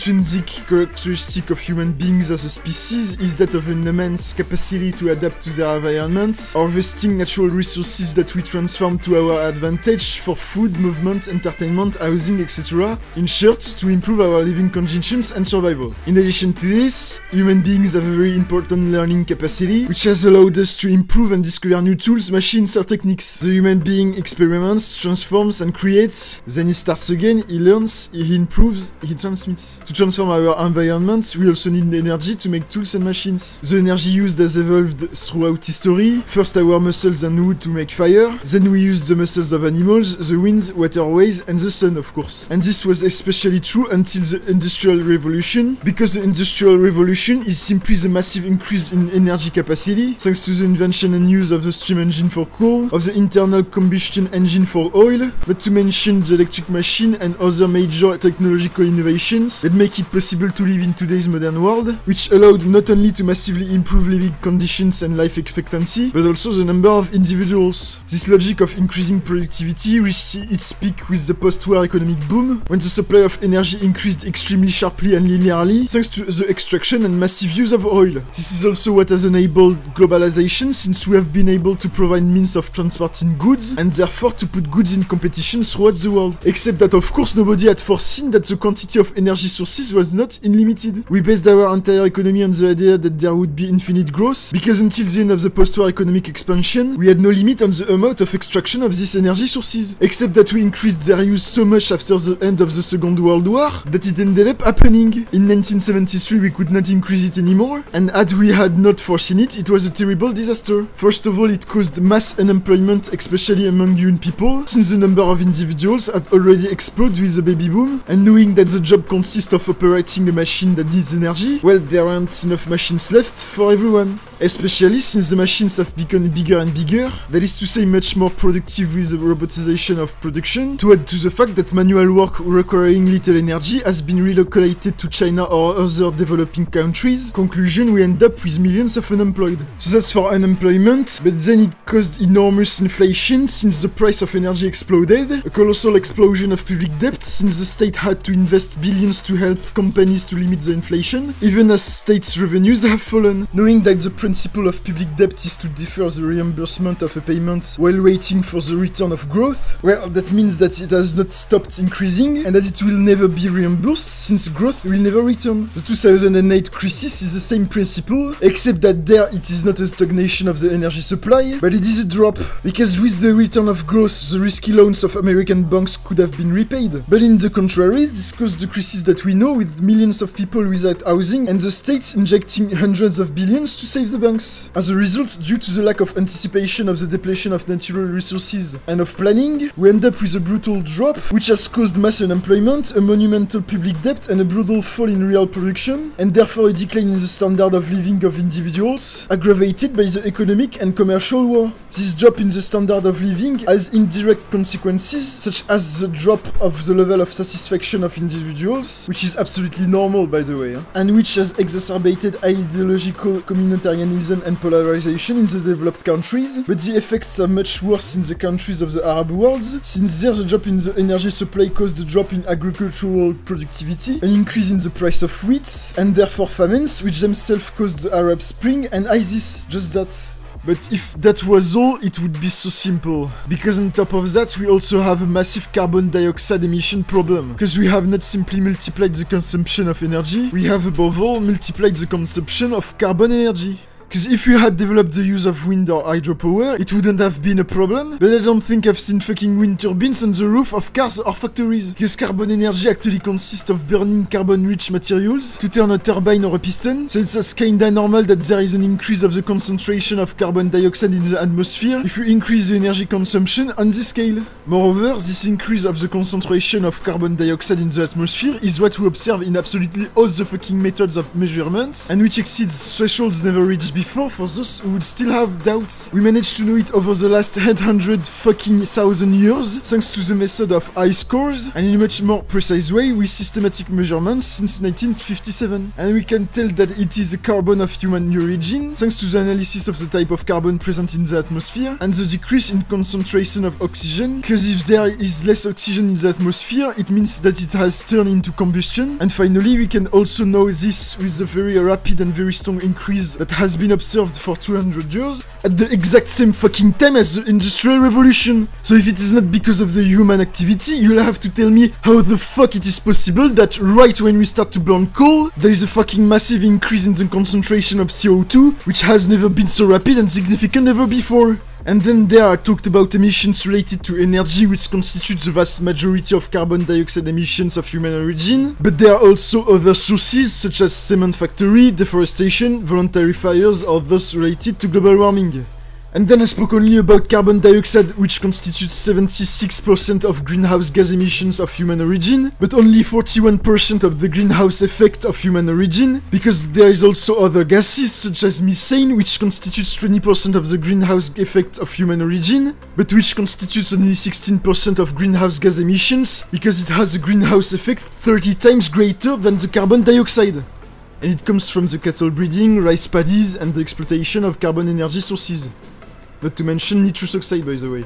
Intrinsic characteristics of human beings as a species is that of an immense capacity to adapt to their environment, harvesting natural resources that we transform to our advantage for food, movement, entertainment, housing, etc. In short, to improve our living conditions and survival. In addition to this, human beings have a very important learning capacity, which has allowed us to improve and discover new tools, machines, or techniques. The human being experiments, transforms, and creates, then he starts again, he learns, he improves, he transmits. To transform our environment, we also need energy to make tools and machines. The energy used has evolved throughout history. First our muscles and wood to make fire, then we used the muscles of animals, the winds, waterways, and the sun, of course. And this was especially true until the Industrial Revolution, because the Industrial Revolution is simply the massive increase in energy capacity, thanks to the invention and use of the steam engine for coal, of the internal combustion engine for oil, not to mention the electric machine and other major technological innovations make it possible to live in today's modern world, which allowed not only to massively improve living conditions and life expectancy, but also the number of individuals. This logic of increasing productivity reached its peak with the post-war economic boom, when the supply of energy increased extremely sharply and linearly, thanks to the extraction and massive use of oil. This is also what has enabled globalization, since we have been able to provide means of transporting goods, and therefore to put goods in competition throughout the world. Except that of course nobody had foreseen that the quantity of energy sources was not unlimited. We based our entire economy on the idea that there would be infinite growth, because until the end of the post-war economic expansion, we had no limit on the amount of extraction of these energy sources. Except that we increased their use so much after the end of the Second World War, that it ended up happening. In 1973 we could not increase it anymore, and had we had not foreseen it, it was a terrible disaster. First of all, it caused mass unemployment, especially among young people, since the number of individuals had already exploded with the baby boom, and knowing that the job consists of operating a machine that needs energy, well, there aren't enough machines left for everyone. Especially since the machines have become bigger and bigger, that is to say much more productive with the robotization of production, to add to the fact that manual work requiring little energy has been relocated to China or other developing countries. Conclusion, we end up with millions of unemployed. So that's for unemployment, but then it caused enormous inflation since the price of energy exploded, a colossal explosion of public debt since the state had to invest billions to help companies to limit the inflation, even as states' revenues have fallen. Knowing that the principle of public debt is to defer the reimbursement of a payment while waiting for the return of growth, well, that means that it has not stopped increasing and that it will never be reimbursed since growth will never return. The 2008 crisis is the same principle, except that there it is not a stagnation of the energy supply, but it is a drop, because with the return of growth, the risky loans of American banks could have been repaid. But in the contrary, this caused the crisis that we know with millions of people without housing and the states injecting hundreds of billions to save the banks. As a result, due to the lack of anticipation of the depletion of natural resources and of planning, we end up with a brutal drop, which has caused mass unemployment, a monumental public debt, and a brutal fall in real production, and therefore a decline in the standard of living of individuals, aggravated by the economic and commercial war. This drop in the standard of living has indirect consequences, such as the drop of the level of satisfaction of individuals, which is absolutely normal by the way, and which has exacerbated ideological communitarianism and polarization in the developed countries, but the effects are much worse in the countries of the Arab world, since there the drop in the energy supply caused a drop in agricultural productivity, an increase in the price of wheat, and therefore famines, which themselves caused the Arab Spring and ISIS, just that. But if that was all, it would be so simple. Because on top of that, we also have a massive carbon dioxide emission problem. Because we have not simply multiplied the consumption of energy, we have above all multiplied the consumption of carbon energy. Because if we had developed the use of wind or hydropower, it wouldn't have been a problem. But I don't think I've seen fucking wind turbines on the roof of cars or factories. Because carbon energy actually consists of burning carbon-rich materials to turn a turbine or a piston. So it's as kinda normal that there is an increase of the concentration of carbon dioxide in the atmosphere if you increase the energy consumption on this scale. Moreover, this increase of the concentration of carbon dioxide in the atmosphere is what we observe in absolutely all the fucking methods of measurements, and which exceeds thresholds never reached before for those who would still have doubts. We managed to know it over the last 800 fucking thousand years, thanks to the method of ice cores, and in a much more precise way with systematic measurements since 1957. And we can tell that it is a carbon of human origin, thanks to the analysis of the type of carbon present in the atmosphere, and the decrease in concentration of oxygen, because if there is less oxygen in the atmosphere, it means that it has turned into combustion. And finally, we can also know this with the very rapid and very strong increase that has been observed for 200 years, at the exact same fucking time as the Industrial Revolution. So if it is not because of the human activity, you'll have to tell me how the fuck it is possible that right when we start to burn coal, there is a fucking massive increase in the concentration of CO2, which has never been so rapid and significant ever before. And then there I talked about emissions related to energy which constitutes the vast majority of carbon dioxide emissions of human origin, but there are also other sources such as cement factory, deforestation, voluntary fires or those related to global warming. And then I spoke only about carbon dioxide, which constitutes 76% of greenhouse gas emissions of human origin, but only 41% of the greenhouse effect of human origin, because there is also other gases, such as methane, which constitutes 20% of the greenhouse effect of human origin, but which constitutes only 16% of greenhouse gas emissions, because it has a greenhouse effect 30 times greater than the carbon dioxide. And it comes from the cattle breeding, rice paddies, and the exploitation of carbon energy sources. Not to mention nitrous oxide, by the way.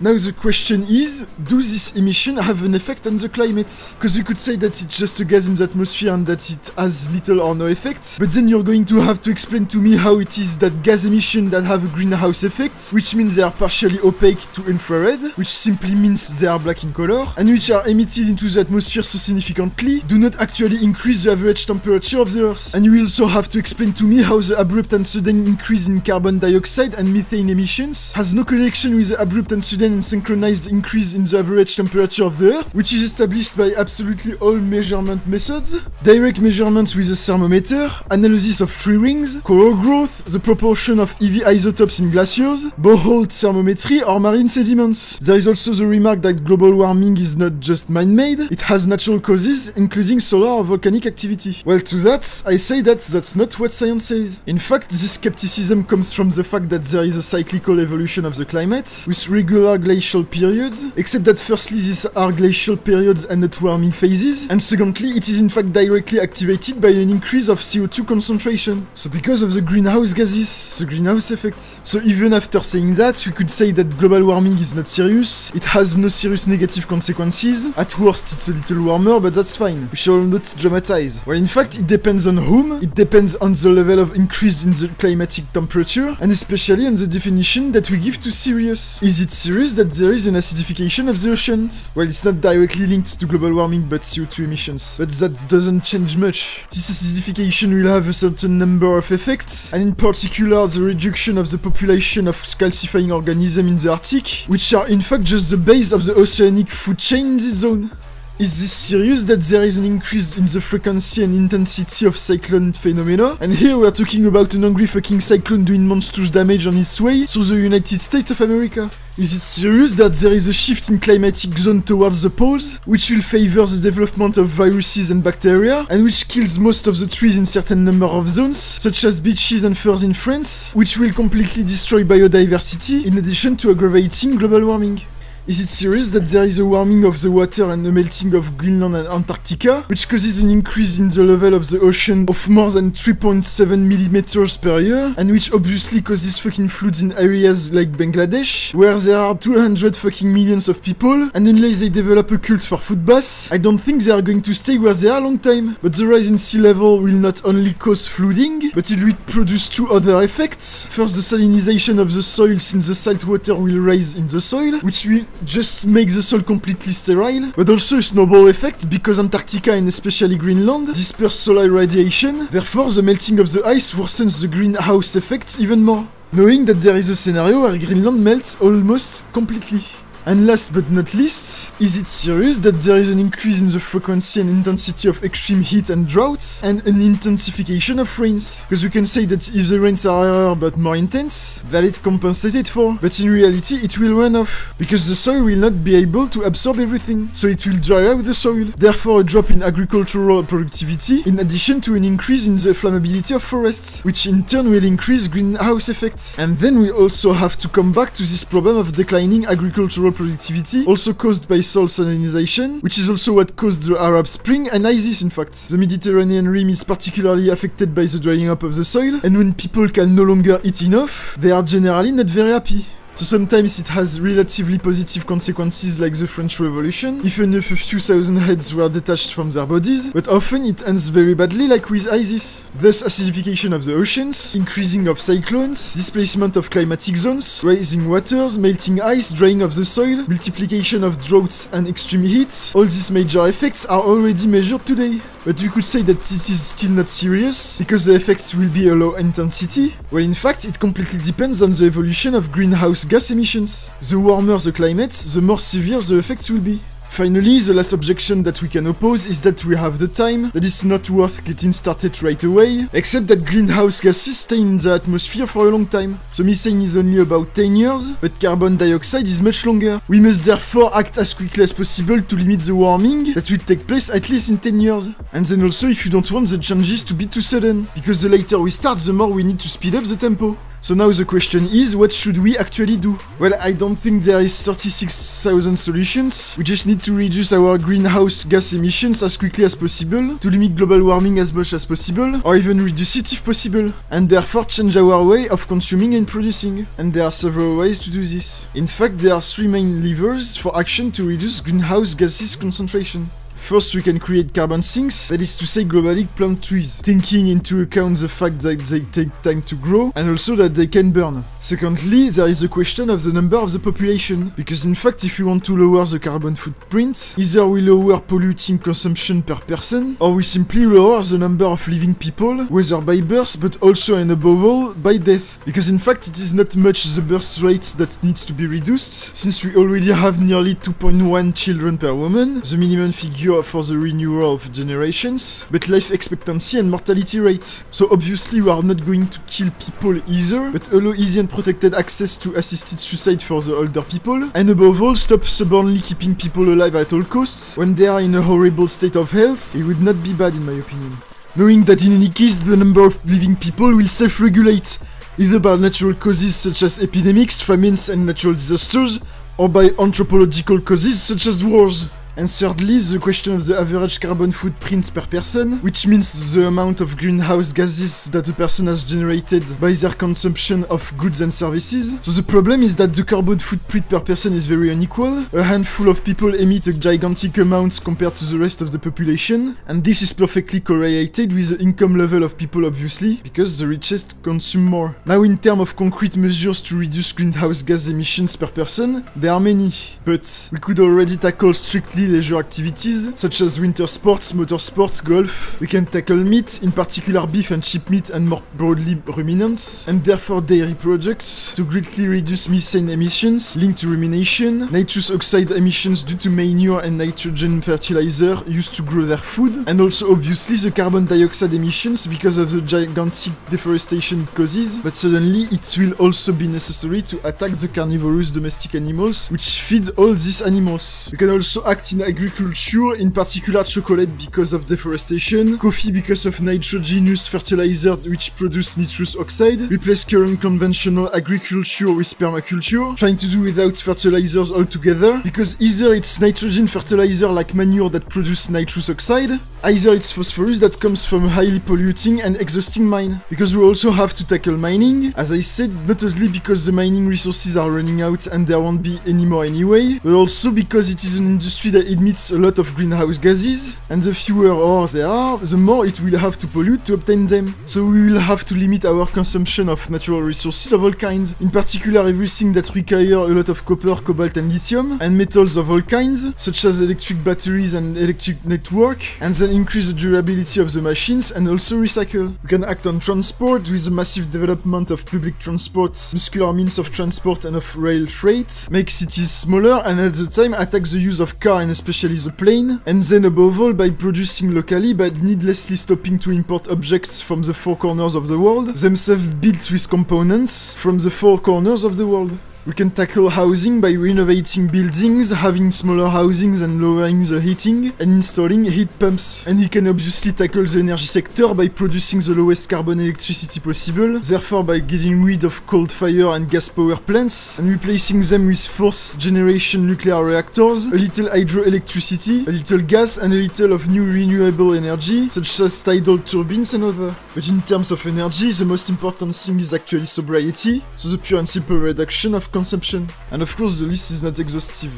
Now the question is, do these emissions have an effect on the climate? Because you could say that it's just a gas in the atmosphere and that it has little or no effect, but then you're going to have to explain to me how it is that gas emissions that have a greenhouse effect, which means they are partially opaque to infrared, which simply means they are black in color, and which are emitted into the atmosphere so significantly, do not actually increase the average temperature of the Earth. And you will also have to explain to me how the abrupt and sudden increase in carbon dioxide and methane emissions has no connection with the abrupt and sudden and synchronized increase in the average temperature of the Earth, which is established by absolutely all measurement methods, direct measurements with a thermometer, analysis of tree rings, coral growth, the proportion of EV isotopes in glaciers, borehole thermometry, or marine sediments. There is also the remark that global warming is not just man-made, it has natural causes, including solar or volcanic activity. Well, to that, I say that that's not what science says. In fact, this skepticism comes from the fact that there is a cyclical evolution of the climate, with regular glacial periods, except that firstly these are glacial periods and not warming phases, and secondly it is in fact directly activated by an increase of CO2 concentration. So because of the greenhouse gases, the greenhouse effect. So even after saying that, we could say that global warming is not serious, it has no serious negative consequences, at worst it's a little warmer, but that's fine. We shall not dramatize. Well in fact it depends on whom, it depends on the level of increase in the climatic temperature, and especially on the definition that we give to serious. Is it serious that there is an acidification of the oceans? Well, it's not directly linked to global warming but CO2 emissions, but that doesn't change much. This acidification will have a certain number of effects, and in particular the reduction of the population of calcifying organisms in the Arctic, which are in fact just the base of the oceanic food chain in this zone. Is this serious that there is an increase in the frequency and intensity of cyclone phenomena? And here we are talking about an angry fucking cyclone doing monstrous damage on its way through the United States of America. Is it serious that there is a shift in climatic zone towards the poles, which will favor the development of viruses and bacteria, and which kills most of the trees in certain number of zones, such as beeches and firs in France, which will completely destroy biodiversity, in addition to aggravating global warming? Is it serious that there is a warming of the water and a melting of Greenland and Antarctica, which causes an increase in the level of the ocean of more than 3.7 millimeters per year, and which obviously causes fucking floods in areas like Bangladesh, where there are 200 fucking millions of people, and unless they develop a cult for food I don't think they are going to stay where they are long time. But the rise in sea level will not only cause flooding, but it will produce two other effects. First, the salinization of the soil since the salt water will rise in the soil, which will just make the soil completely sterile, but also a snowball effect because Antarctica and especially Greenland disperse solar radiation, therefore the melting of the ice worsens the greenhouse effect even more. Knowing that there is a scenario where Greenland melts almost completely. And last but not least, is it serious that there is an increase in the frequency and intensity of extreme heat and droughts, and an intensification of rains? Because you can say that if the rains are but more intense, that it's compensated for. But in reality, it will run off, because the soil will not be able to absorb everything, so it will dry out the soil. Therefore, a drop in agricultural productivity, in addition to an increase in the flammability of forests, which in turn will increase greenhouse effect. And then we also have to come back to this problem of declining agricultural productivity, also caused by soil salinization, which is also what caused the Arab Spring and ISIS in fact. The Mediterranean rim is particularly affected by the drying up of the soil, and when people can no longer eat enough, they are generally not very happy. So sometimes it has relatively positive consequences like the French Revolution, if a few thousand heads were detached from their bodies, but often it ends very badly like with ISIS. Thus acidification of the oceans, increasing of cyclones, displacement of climatic zones, rising waters, melting ice, drying of the soil, multiplication of droughts and extreme heat, all these major effects are already measured today. But you could say that it is still not serious, because the effects will be a low intensity, well in fact it completely depends on the evolution of greenhouse gas emissions. The warmer the climate, the more severe the effects will be. Finally, the last objection that we can oppose is that we have the time, that it's not worth getting started right away, except that greenhouse gases stay in the atmosphere for a long time. So methane is only about 10 years, but carbon dioxide is much longer. We must therefore act as quickly as possible to limit the warming that will take place at least in 10 years. And then also if you don't want the changes to be too sudden, because the later we start, the more we need to speed up the tempo. So now the question is, what should we actually do? Well, I don't think there is 36,000 solutions. We just need to reduce our greenhouse gas emissions as quickly as possible, to limit global warming as much as possible, or even reduce it if possible, and therefore change our way of consuming and producing. And there are several ways to do this. In fact, there are three main levers for action to reduce greenhouse gases concentration. First, we can create carbon sinks, that is to say globally plant trees, taking into account the fact that they take time to grow and also that they can burn. Secondly, there is the question of the number of the population, because in fact if we want to lower the carbon footprint, either we lower polluting consumption per person, or we simply lower the number of living people, whether by birth but also and above all by death. Because in fact it is not much the birth rate that needs to be reduced, since we already have nearly 2.1 children per woman, the minimum figure for the renewal of generations, but life expectancy and mortality rate. So obviously we are not going to kill people either, but allow easy and protected access to assisted suicide for the older people, and above all stop stubbornly keeping people alive at all costs. When they are in a horrible state of health, it would not be bad in my opinion. Knowing that in any case the number of living people will self-regulate, either by natural causes such as epidemics, famines and natural disasters, or by anthropological causes such as wars. And thirdly, the question of the average carbon footprint per person, which means the amount of greenhouse gases that a person has generated by their consumption of goods and services. So the problem is that the carbon footprint per person is very unequal. A handful of people emit a gigantic amount compared to the rest of the population, and this is perfectly correlated with the income level of people obviously, because the richest consume more. Now in terms of concrete measures to reduce greenhouse gas emissions per person, there are many, but we could already tackle strictly leisure activities, such as winter sports, motorsports, golf. We can tackle meat, in particular beef and sheep meat and more broadly ruminants, and therefore dairy products, to greatly reduce methane emissions linked to rumination, nitrous oxide emissions due to manure and nitrogen fertilizer used to grow their food, and also obviously the carbon dioxide emissions because of the gigantic deforestation causes, but suddenly it will also be necessary to attack the carnivorous domestic animals which feed all these animals. We can also act in agriculture, in particular chocolate because of deforestation, coffee because of nitrogenous fertilizer which produce nitrous oxide, replace current conventional agriculture with permaculture, trying to do without fertilizers altogether, because either it's nitrogen fertilizer like manure that produce nitrous oxide, either it's phosphorus that comes from a highly polluting and exhausting mine. Because we also have to tackle mining, as I said, not only because the mining resources are running out and there won't be any more anyway, but also because it is an industry that they emit a lot of greenhouse gases, and the fewer ore there are, the more it will have to pollute to obtain them. So we will have to limit our consumption of natural resources of all kinds, in particular everything that require a lot of copper, cobalt and lithium, and metals of all kinds, such as electric batteries and electric network, and then increase the durability of the machines and also recycle. We can act on transport with the massive development of public transport, muscular means of transport and of rail freight, make cities smaller and at the time attack the use of car and especially the plane, and then above all by producing locally but needlessly stopping to import objects from the four corners of the world, themselves built with components from the four corners of the world. We can tackle housing by renovating buildings, having smaller housings and lowering the heating, and installing heat pumps. And we can obviously tackle the energy sector by producing the lowest carbon electricity possible, therefore by getting rid of coal fire and gas power plants, and replacing them with fourth generation nuclear reactors, a little hydroelectricity, a little gas, and a little of new renewable energy, such as tidal turbines and other. But in terms of energy, the most important thing is actually sobriety, so the pure and simple reduction of consumption. And of course, the list is not exhaustive.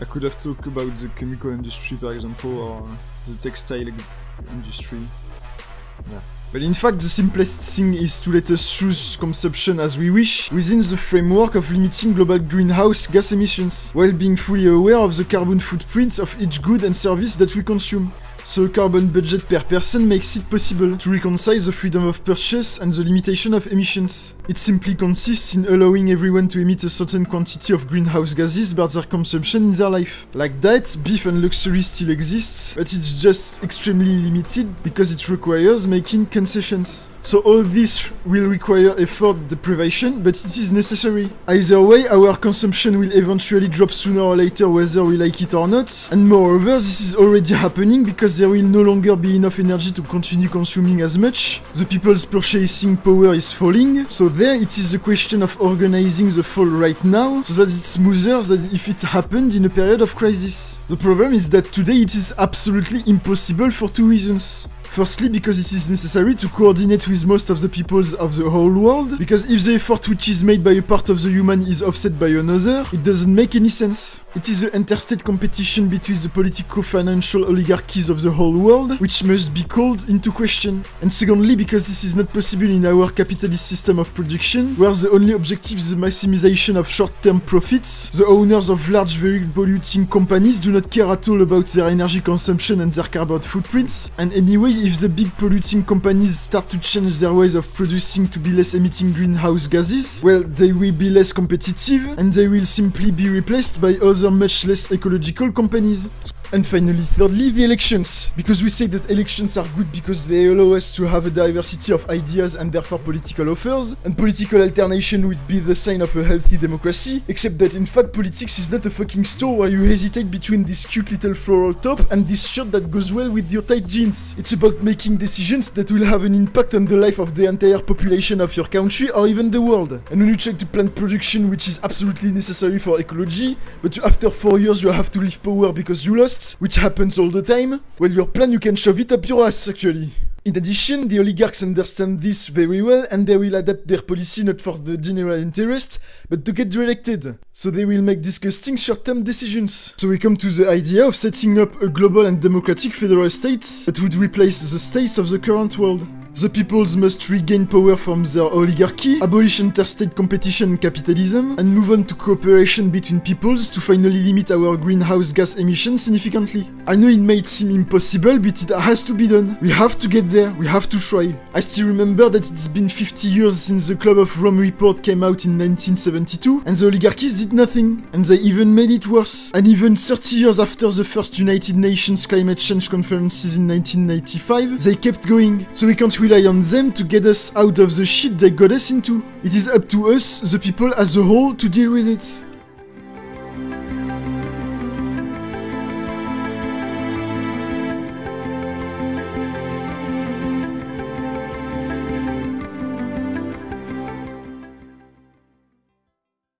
I could have talked about the chemical industry, for example, or the textile industry. Yeah. But in fact, the simplest thing is to let us choose consumption as we wish, within the framework of limiting global greenhouse gas emissions, while being fully aware of the carbon footprint of each good and service that we consume. So a carbon budget per person makes it possible to reconcile the freedom of purchase and the limitation of emissions. It simply consists in allowing everyone to emit a certain quantity of greenhouse gases by their consumption in their life. Like that, beef and luxury still exists, but it's just extremely limited because it requires making concessions. So all this will require effort deprivation, but it is necessary. Either way, our consumption will eventually drop sooner or later whether we like it or not, and moreover, this is already happening because there will no longer be enough energy to continue consuming as much, the people's purchasing power is falling, so there it is a question of organizing the fall right now, so that it's smoother than if it happened in a period of crisis. The problem is that today it is absolutely impossible for two reasons. Firstly, because it is necessary to coordinate with most of the peoples of the whole world, because if the effort which is made by a part of the human is offset by another, it doesn't make any sense. It is the interstate competition between the political-financial oligarchies of the whole world, which must be called into question. And secondly, because this is not possible in our capitalist system of production, where the only objective is the maximization of short-term profits, the owners of large very polluting companies do not care at all about their energy consumption and their carbon footprints, and anyway, if the big polluting companies start to change their ways of producing to be less emitting greenhouse gases, well, they will be less competitive, and they will simply be replaced by other much less ecological companies. And finally, thirdly, the elections. Because we say that elections are good because they allow us to have a diversity of ideas and therefore political offers, and political alternation would be the sign of a healthy democracy, except that in fact politics is not a fucking store where you hesitate between this cute little floral top and this shirt that goes well with your tight jeans. It's about making decisions that will have an impact on the life of the entire population of your country or even the world. And when you try to plant production which is absolutely necessary for ecology, but after 4 years you have to leave power because you lost, which happens all the time, well your plan you can shove it up your ass actually. In addition, the oligarchs understand this very well and they will adapt their policy not for the general interest, but to get reelected. So they will make disgusting short-term decisions. So we come to the idea of setting up a global and democratic federal state that would replace the states of the current world. The peoples must regain power from their oligarchy, abolish interstate competition capitalism, and move on to cooperation between peoples to finally limit our greenhouse gas emissions significantly. I know it might seem impossible, but it has to be done. We have to get there, we have to try. I still remember that it's been 50 years since the Club of Rome report came out in 1972, and the oligarchies did nothing, and they even made it worse. And even 30 years after the first United Nations climate change conferences in 1995, they kept going. So we can't rely on them to get us out of the shit they got us into. It is up to us, the people as a whole, to deal with it.